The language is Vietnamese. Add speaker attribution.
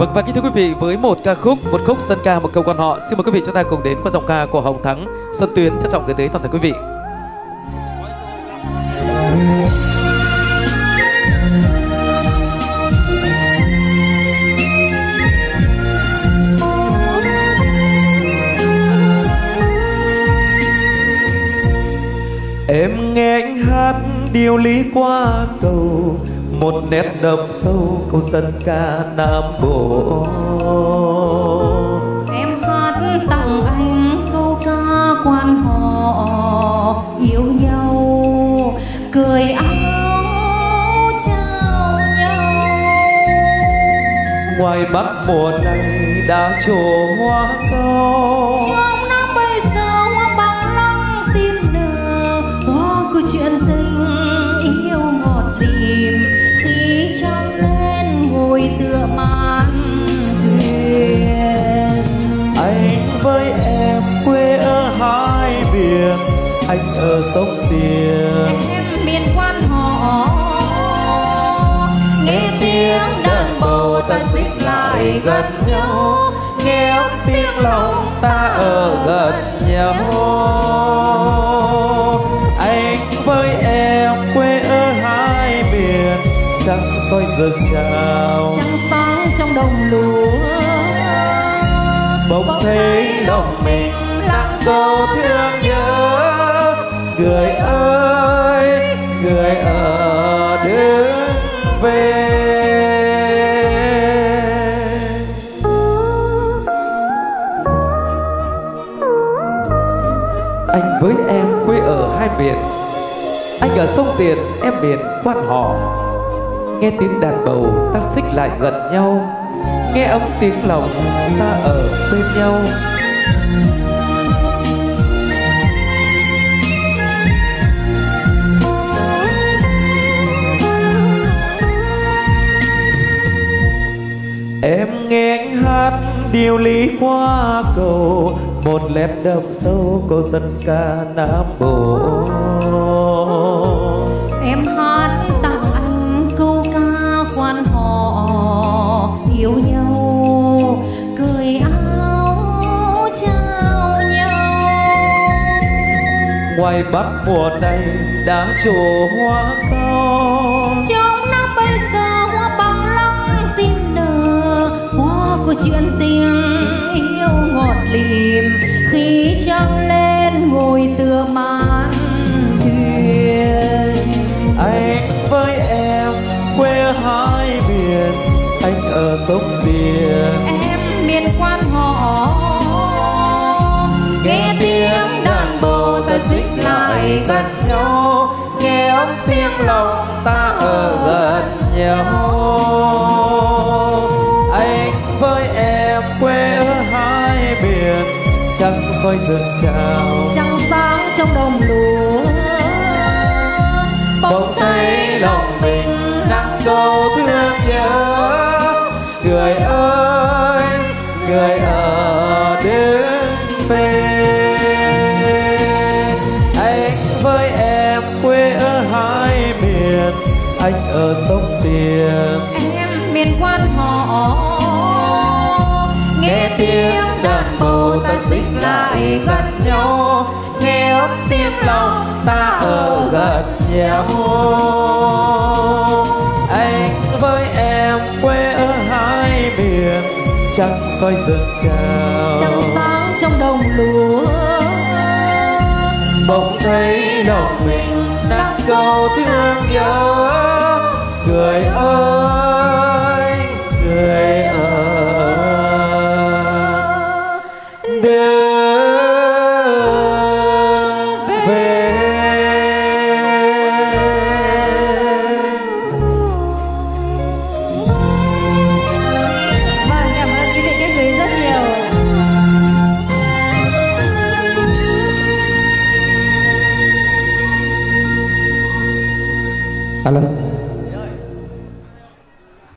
Speaker 1: Vâng và kính thưa quý vị với một ca khúc, một khúc sân ca một câu quan họ, xin mời quý vị chúng ta cùng đến qua giọng ca của Hồng Thắng, Xuân Tuyến trân trọng gửi tới toàn thể quý vị.
Speaker 2: Em nghe anh hát điều lý qua cầu một nét đậm sâu câu dân ca Nam Bộ.
Speaker 3: Em hát tặng anh câu ca quan họ yêu nhau Cười áo trao nhau.
Speaker 2: Ngoài Bắc mùa này đã trổ hoa cao Anh ở sông Tiền.
Speaker 3: Em miền quan họ. Nghe tiếng đàn bầu ta xích lại gần nhau. nghe tiếng lòng
Speaker 2: ta ở gần nhau. Anh với em quê ở hai miền Trăng soi rực trào.
Speaker 3: Trăng sáng trong đồng lúa.
Speaker 2: Bỗng thấy lòng mình lặng câu thương nhớ Người ơi, người ở đứng về
Speaker 1: Anh với em quê ở hai miền, anh ở sông Tiền, em miền quan họ. Nghe tiếng đàn bầu ta xích lại gần nhau, nghe ấm tiếng lòng ta ở bên nhau.
Speaker 2: Em nghe anh hát điều lý qua cầu. Một nét đậm sâu câu dân ca Nam Bộ.
Speaker 3: Em hát tặng anh câu ca quan họ yêu nhau cười áo trao nhau.
Speaker 2: Ngoài Bắc mùa này đã trổ hoa cao.
Speaker 3: Trong năm bây giờ chuyện tình yêu ngọt lìm khi trăng lên ngồi tựa màn thuyền.
Speaker 2: Anh với em quê hai miền Anh ở sông Tiền
Speaker 3: em miền quan họ nghe tiếng đàn bầu ta xích lại gần
Speaker 2: nhau. Nghe âm tiếng lòng ta ở gần nhau soi rực trào.
Speaker 3: Trăng sáng trong đồng lúa
Speaker 2: bỗng thấy lòng mình nặng câu thương nhớ. Người ơi người ở đứng về. Anh với em quê ở hai miền anh ở sông tiền.
Speaker 3: Em miền quan họ
Speaker 2: nghe tiếng đàn bầu ta xích lại gần nhau. Nghe ấm tiếng lòng ta ở gần nhau. Anh với em quê ở hai miền trăng soi rực trào
Speaker 3: trăng sáng trong đồng lúa.
Speaker 2: Bỗng thấy lòng mình nặng câu thương nhớ. Người ơi đường về
Speaker 3: vâng cảm ơn quý vị khách quý rất nhiều
Speaker 2: Alo.